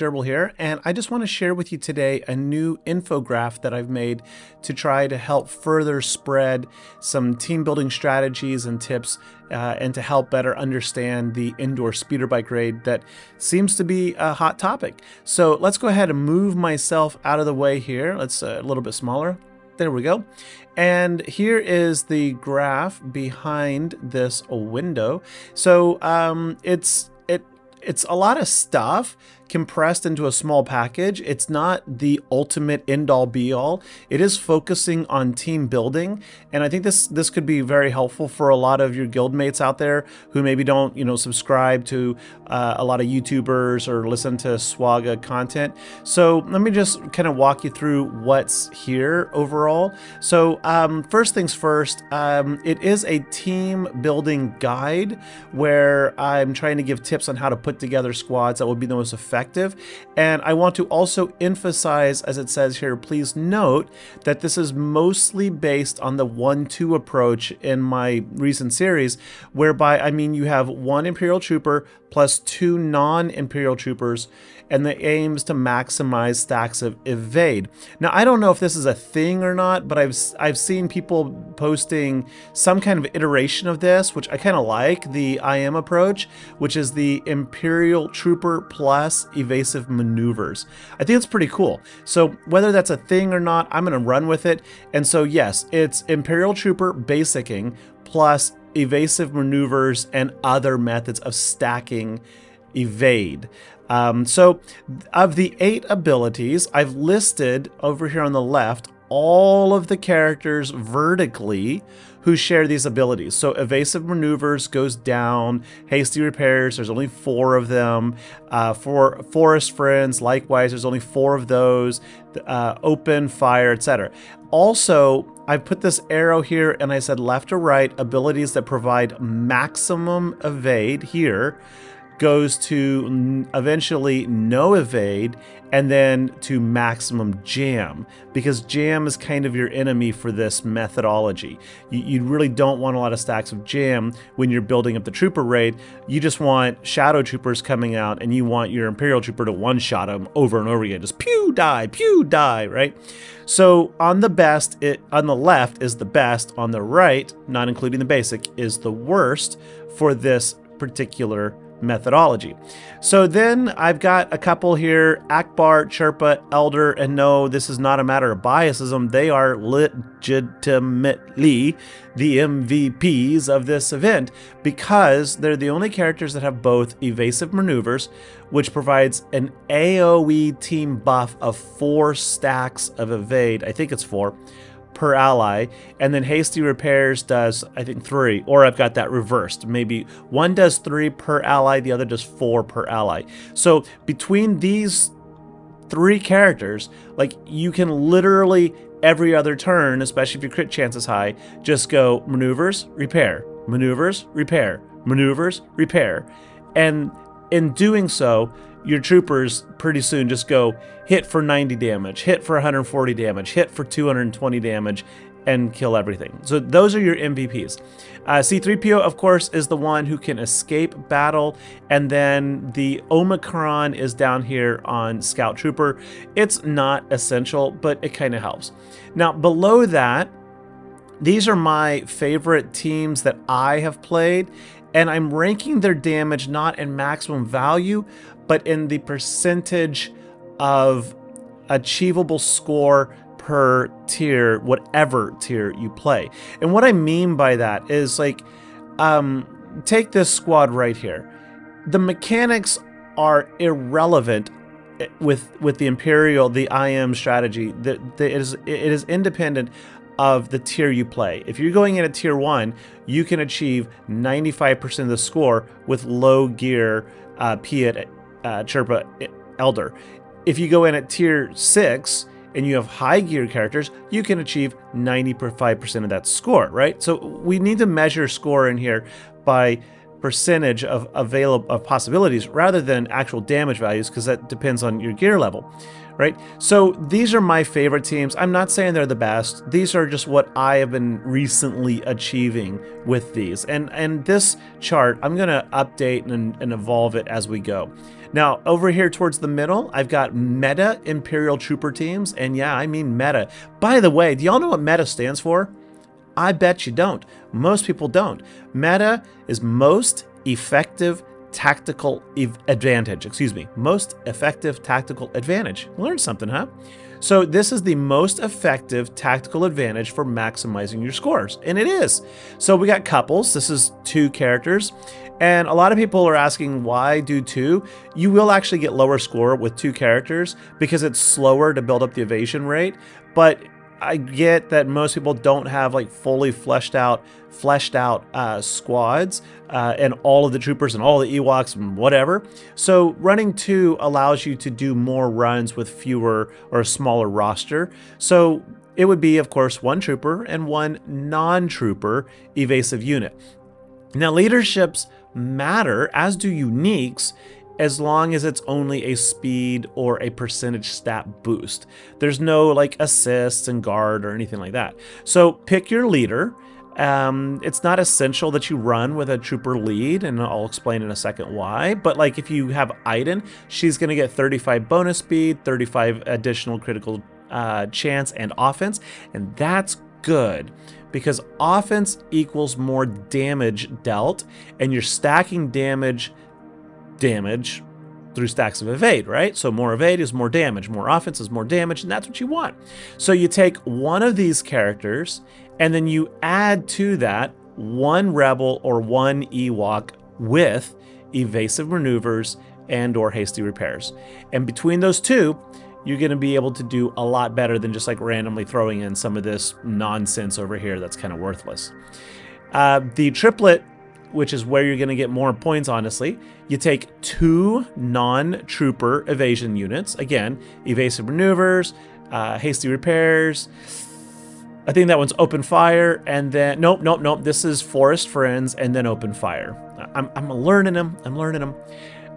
Gerbil here, and I just want to share with you today a new infograph that I've made to try to help further spread some team building strategies and tips uh, and to help better understand the Endor speeder bike raid that seems to be a hot topic. So let's go ahead and move myself out of the way here. Let's uh, a little bit smaller. There we go. And here is the graph behind this window. So um, it's it it's a lot of stuff compressed into a small package. It's not the ultimate end all be all. It is focusing on team building. And I think this this could be very helpful for a lot of your guildmates out there who maybe don't, you know, subscribe to uh, a lot of YouTubers or listen to SWGOH content. So let me just kind of walk you through what's here overall. So um, first things first, um, it is a team building guide where I'm trying to give tips on how to put together squads that will be the most effective. And I want to also emphasize, as it says here, please note that this is mostly based on the 1-2 approach in my recent series, whereby I mean you have one Imperial Trooper plus two non-Imperial Troopers, and the aim is to maximize stacks of evade. Now, I don't know if this is a thing or not, but I've, I've seen people posting some kind of iteration of this, which I kind of like, the IM approach, which is the Imperial Trooper plus evasive maneuvers. I think it's pretty cool. So whether that's a thing or not, I'm going to run with it. And so yes, it's Imperial Trooper basicing plus evasive maneuvers and other methods of stacking evade. Um, so of the eight abilities, I've listed over here on the left all of the characters vertically who share these abilities. So evasive maneuvers goes down, hasty repairs, there's only four of them. Uh, for forest friends, likewise, there's only four of those. Uh, open, fire, etc. Also, I put this arrow here and I said left or right, abilities that provide maximum evade here goes to eventually no evade and then to maximum jam because jam is kind of your enemy for this methodology. You, you, really don't want a lot of stacks of jam when you're building up the trooper raid. You just want shadow troopers coming out and you want your imperial trooper to one shot them over and over again. Just pew die, pew die, right? So on the best, it on the left is the best, on the right, not including the basic, is the worst for this particular methodology. So then I've got a couple here, Ackbar, Chirpa, Elder, and no, this is not a matter of biasism. They are legitimately the MVPs of this event because they're the only characters that have both evasive maneuvers, which provides an AoE team buff of four stacks of evade. I think it's four per ally, and then Hasty Repairs does, I think, three, or I've got that reversed. Maybe one does three per ally, the other does four per ally. So between these three characters, like you can literally every other turn, especially if your crit chance is high, just go maneuvers, repair, maneuvers, repair, maneuvers, repair. And in doing so, your troopers pretty soon just go hit for 90 damage, hit for 140 damage, hit for 220 damage, and kill everything. So those are your MVPs. Uh, C3PO, of course, is the one who can escape battle, and then the Omicron is down here on Scout Trooper. It's not essential, but it kind of helps. Now, below that, these are my favorite teams that I have played, and I'm ranking their damage not in maximum value, but in the percentage of achievable score per tier, whatever tier you play. And what I mean by that is like, um, take this squad right here. The mechanics are irrelevant eh, with with the imperial the im strategy that it is it is independent of the tier you play if you're going in at tier 1 you can achieve 95% of the score with low gear uh, Piett uh, Chirpa Elder. If you go in at tier 6 and you have high gear characters, you can achieve 95% of that score, right? So we need to measure score in here by percentage of available of possibilities rather than actual damage values because that depends on your gear level right? So these are my favorite teams. I'm not saying they're the best. These are just what I have been recently achieving with these. And and this chart, I'm going to update and, and evolve it as we go. Now, over here towards the middle, I've got Meta Imperial Trooper teams. And yeah, I mean Meta. By the way, do y'all know what Meta stands for? I bet you don't. Most people don't. Meta is most effective tactical advantage. Excuse me, most effective tactical advantage. Learn something, huh? So this is the most effective tactical advantage for maximizing your scores, and it is. So we got couples. This is two characters, and a lot of people are asking why do two? You will actually get lower score with two characters because it's slower to build up the evasion rate, but I get that most people don't have like fully fleshed out, fleshed out uh, squads uh, and all of the troopers and all the Ewoks and whatever. So running two allows you to do more runs with fewer or a smaller roster. So it would be, of course, one trooper and one non-trooper evasive unit. Now leaderships matter, as do uniques, as long as it's only a speed or a percentage stat boost. There's no like assists and guard or anything like that. So pick your leader. Um, it's not essential that you run with a trooper lead, and I'll explain in a second why. But like if you have Iden, she's going to get 35 bonus speed, 35 additional critical uh, chance and offense, and that's good because offense equals more damage dealt, and you're stacking damage damage through stacks of evade, right? So more evade is more damage, more offense is more damage, and that's what you want. So you take one of these characters, and then you add to that one rebel or one Ewok with evasive maneuvers and or hasty repairs. And between those two, you're going to be able to do a lot better than just like randomly throwing in some of this nonsense over here that's kind of worthless. Uh, the triplet which is where you're going to get more points, honestly. You take two non-trooper evasion units. Again, evasive maneuvers, uh, hasty repairs. I think that one's open fire, and then, nope, nope, nope. This is forest friends, and then open fire. I'm, I'm learning them. I'm learning them.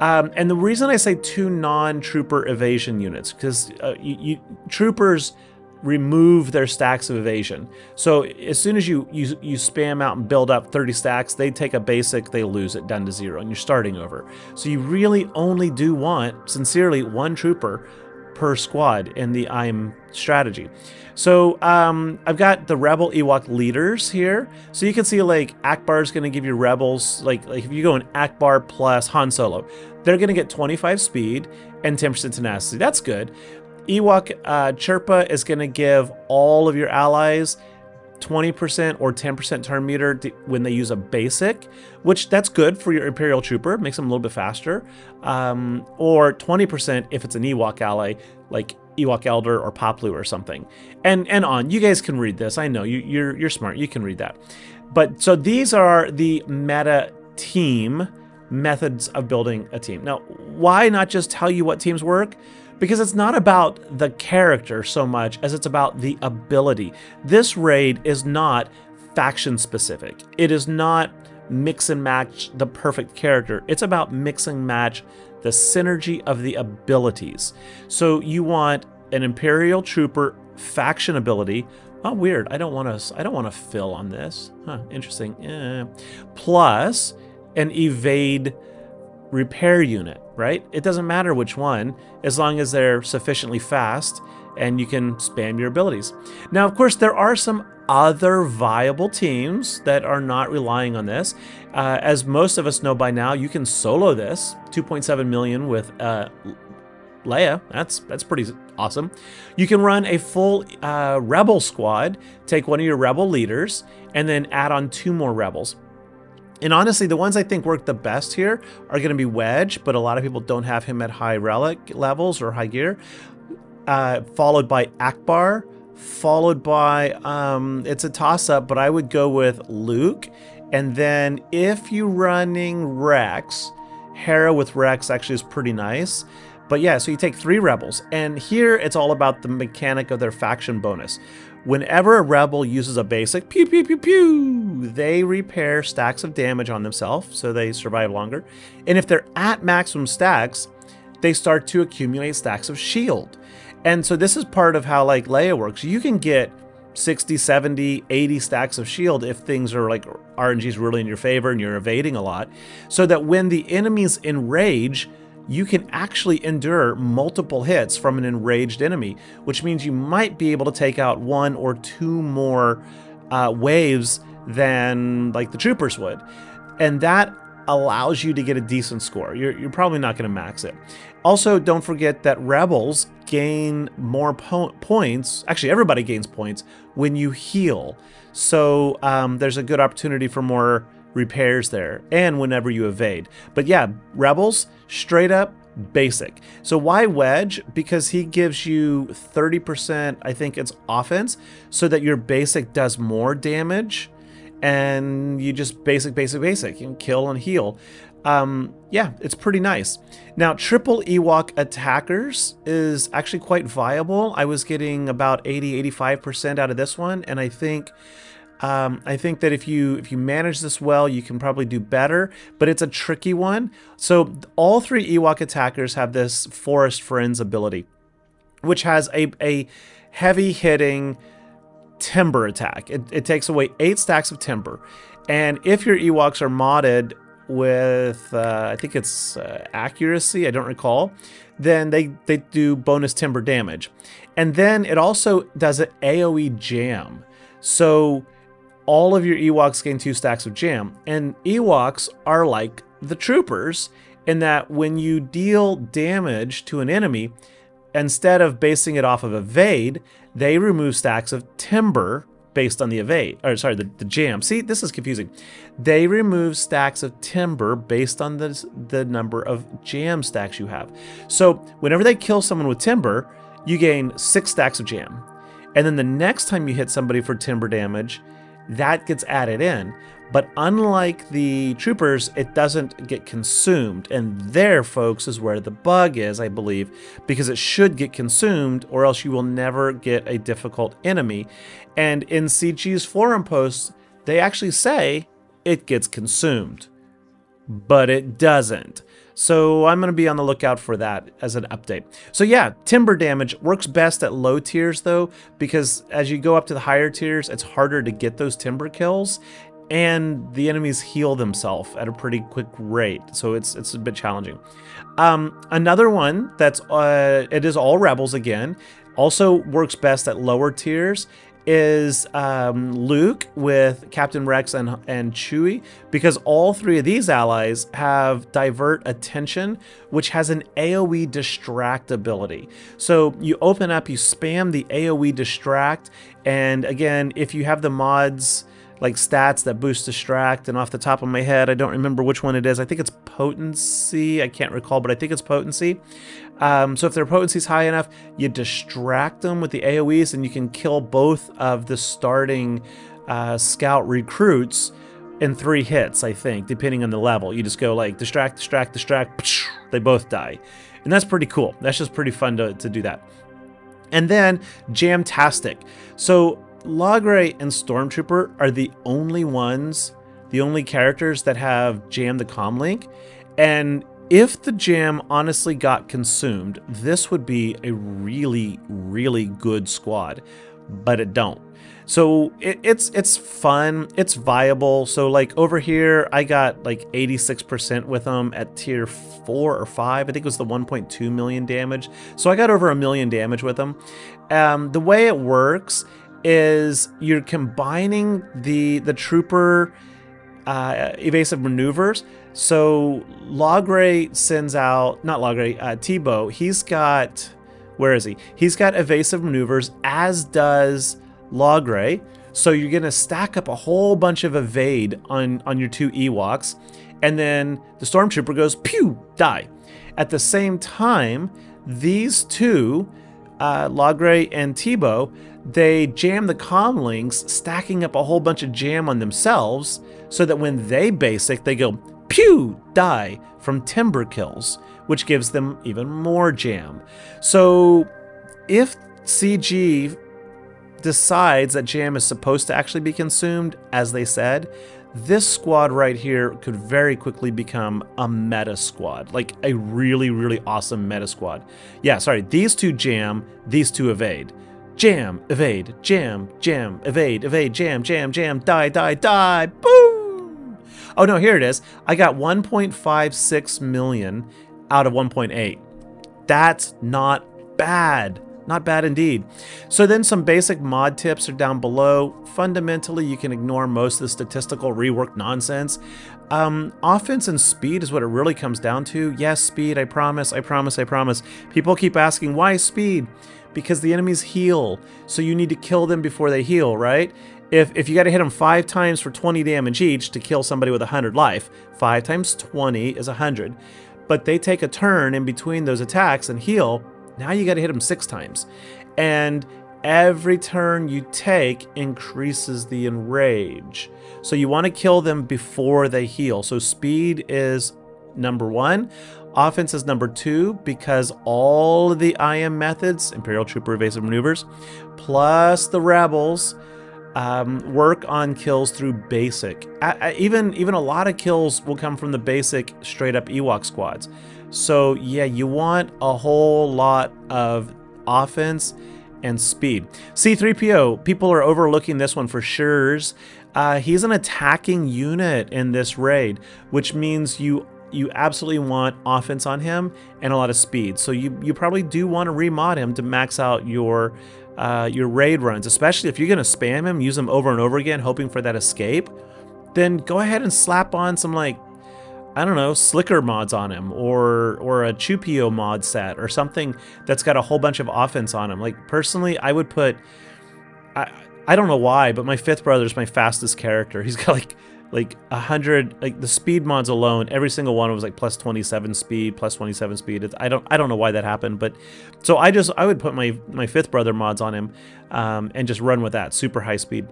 Um, and the reason I say two non-trooper evasion units, because uh, you, you, troopers remove their stacks of evasion. So as soon as you, you you spam out and build up 30 stacks, they take a basic, they lose it down to zero, and you're starting over. So you really only do want, sincerely, one trooper per squad in the I'm strategy. So um, I've got the Rebel Ewok leaders here. So you can see like Ackbar is going to give you Rebels, like, like if you go in Ackbar plus Han Solo, they're going to get 25 speed and 10% tenacity. That's good. Ewok uh, Chirpa is going to give all of your allies 20% or 10% turn meter when they use a basic, which that's good for your Imperial Trooper, makes them a little bit faster. Um, or 20% if it's an Ewok ally, like Ewok Elder or Paploo or something. And and on. You guys can read this. I know you, you're you're smart. You can read that. But so these are the meta team methods of building a team. Now, why not just tell you what teams work? Because it's not about the character so much as it's about the ability. This raid is not faction specific. It is not mix and match the perfect character. It's about mix and match the synergy of the abilities. So you want an Imperial Trooper faction ability. Oh, weird. I don't want to. I don't want to fill on this. Huh? Interesting. Eh. Plus an evade repair unit, right? It doesn't matter which one, as long as they're sufficiently fast and you can spam your abilities. Now, of course, there are some other viable teams that are not relying on this. Uh, as most of us know by now, you can solo this 2.7 million with uh, Leia. That's that's pretty awesome. You can run a full uh, rebel squad, take one of your rebel leaders, and then add on two more rebels. And honestly, the ones I think work the best here are going to be Wedge, but a lot of people don't have him at high relic levels or high gear. Uh, followed by Ackbar, followed by, um, it's a toss up, but I would go with Luke. And then if you're running Rex, Hera with Rex actually is pretty nice. But yeah, so you take three rebels, and here it's all about the mechanic of their faction bonus. Whenever a rebel uses a basic, pew pew pew pew, they repair stacks of damage on themselves, so they survive longer. And if they're at maximum stacks, they start to accumulate stacks of shield. And so this is part of how like Leia works. You can get 60, 70, 80 stacks of shield if things are like RNG is really in your favor and you're evading a lot. So that when the enemy's enrage, you can actually endure multiple hits from an enraged enemy, which means you might be able to take out one or two more uh, waves than like the troopers would. And that allows you to get a decent score. You're, you're probably not going to max it. Also, don't forget that rebels gain more po points. Actually, everybody gains points when you heal. So um, there's a good opportunity for more repairs there and whenever you evade. But yeah, rebels straight up basic. So why Wedge? Because he gives you 30%, I think it's offense, so that your basic does more damage and you just basic, basic, basic. You kill and heal. Um, yeah, it's pretty nice. Now, triple Ewok attackers is actually quite viable. I was getting about 80, 85% out of this one, and I think um, I think that if you if you manage this well, you can probably do better, but it's a tricky one. So all three Ewok attackers have this Forest Friends ability, which has a, a heavy hitting timber attack. It, it takes away eight stacks of timber. And if your Ewoks are modded with, uh, I think it's uh, accuracy, I don't recall, then they, they do bonus timber damage. And then it also does an AoE jam. So all of your Ewoks gain two stacks of jam. And Ewoks are like the troopers in that when you deal damage to an enemy, instead of basing it off of evade, they remove stacks of timber based on the evade, or sorry, the, the jam. See, this is confusing. They remove stacks of timber based on the, the number of jam stacks you have. So whenever they kill someone with timber, you gain six stacks of jam. And then the next time you hit somebody for timber damage, that gets added in. But unlike the troopers, it doesn't get consumed. And there, folks, is where the bug is, I believe, because it should get consumed or else you will never get a difficult enemy. And in CG's forum posts, they actually say it gets consumed, but it doesn't. So I'm going to be on the lookout for that as an update. So yeah, timber damage works best at low tiers though, because as you go up to the higher tiers, it's harder to get those timber kills and the enemies heal themselves at a pretty quick rate. So it's it's a bit challenging. Um, another one that's uh, it is all rebels again. Also works best at lower tiers is um, Luke with Captain Rex and, and Chewie, because all three of these allies have Divert Attention, which has an AoE Distract ability. So you open up, you spam the AoE Distract, and again, if you have the mods like stats that boost distract and off the top of my head i don't remember which one it is. I think it's potency. I can't recall but i think it's potency um, so if their potency is high enough, you distract them with the AoEs and you can kill both of the starting uh, scout recruits in three hits, I think, depending on the level. You just go like distract, distract, distract, they both die. And that's pretty cool. That's just pretty fun to, to do that. And then Jamtastic. So Logray and Stormtrooper are the only ones, the only characters that have Jam the Comlink. And if the jam honestly got consumed, this would be a really, really good squad, but it don't. So it, it's it's fun, it's viable. So like over here, I got like 86% with them at tier four or five. I think it was the 1.2 million damage. So I got over a million damage with them. Um, the way it works is you're combining the the trooper uh, evasive maneuvers so Logray sends out, not Logray, uh, Teebo, he's got, where is he? He's got evasive maneuvers, as does Logray. So you're going to stack up a whole bunch of evade on, on your two Ewoks, and then the Stormtrooper goes, pew, die. At the same time, these two, uh, Logray and Teebo, they jam the comlinks, stacking up a whole bunch of jam on themselves, so that when they basic, they go pew, die from timber kills, which gives them even more jam. So if CG decides that jam is supposed to actually be consumed, as they said, this squad right here could very quickly become a meta squad, like a really, really awesome meta squad. Yeah, sorry, these two jam, these two evade. Jam, evade, jam, jam, evade, evade, jam, jam, jam, die, die, die, boom! Oh no, here it is. I got 1.56 million out of 1.8. That's not bad. Not bad indeed. So then some basic mod tips are down below. Fundamentally, you can ignore most of the statistical rework nonsense. Um, offense and speed is what it really comes down to. Yes, speed, I promise, I promise, I promise. People keep asking, why speed? Because the enemies heal, so you need to kill them before they heal, right? If, if you got to hit them five times for 20 damage each to kill somebody with 100 life, 5 times 20 is 100. But they take a turn in between those attacks and heal, now you got to hit them six times. And every turn you take increases the enrage. So you want to kill them before they heal. So speed is number one. Offense is number two because all the IM methods, Imperial Trooper evasive maneuvers, plus the rebels, um, work on kills through basic. I, I, even even a lot of kills will come from the basic straight up Ewok squads. So yeah, you want a whole lot of offense and speed. C3PO, people are overlooking this one for sure. Uh, he's an attacking unit in this raid, which means you you absolutely want offense on him and a lot of speed. So you you probably do want to remod him to max out your uh, your raid runs, especially if you're going to spam him, use him over and over again, hoping for that escape. Then go ahead and slap on some like I don't know, slicker mods on him or or a Chupio mod set or something that's got a whole bunch of offense on him. Like personally, I would put I I don't know why, but my fifth brother is my fastest character. He's got like like a hundred like the speed mods alone, every single one was like plus 27 speed, plus 27 speed. It's, I don't I don't know why that happened, but so I just I would put my my fifth brother mods on him um, and just run with that super high speed.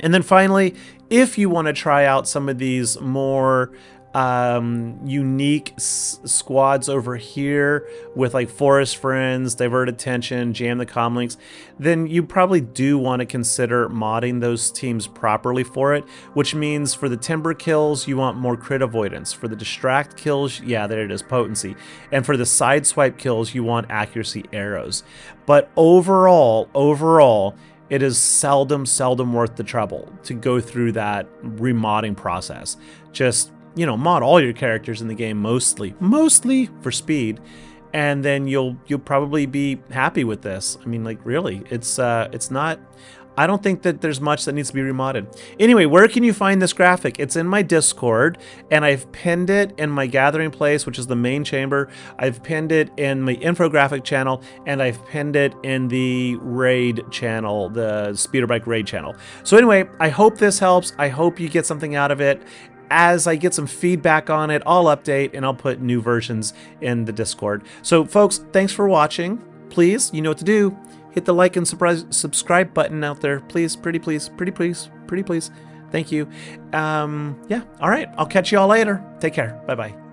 And then finally, if you want to try out some of these more um, unique squads over here with like Forest Friends, Divert Attention, Jam the Comlinks, then you probably do want to consider modding those teams properly for it, which means for the Timber kills, you want more crit avoidance. For the Distract kills, yeah, there it is, potency. And for the Sideswipe kills, you want accuracy arrows. But overall, overall, it is seldom, seldom worth the trouble to go through that remodding process. Just you know, mod all your characters in the game mostly, mostly for speed, and then you'll you'll probably be happy with this. I mean, like really, it's uh, it's not. I don't think that there's much that needs to be remodded. Anyway, where can you find this graphic? It's in my Discord, and I've pinned it in my gathering place, which is the main chamber. I've pinned it in my infographic channel, and I've pinned it in the raid channel, the speeder bike raid channel. So anyway, I hope this helps. I hope you get something out of it, as I get some feedback on it, I'll update and I'll put new versions in the Discord. So, folks, thanks for watching. Please, you know what to do. Hit the like and subscribe button out there. Please, pretty please, pretty please, pretty please. Thank you. Um, yeah, all right. I'll catch you all later. Take care. Bye bye.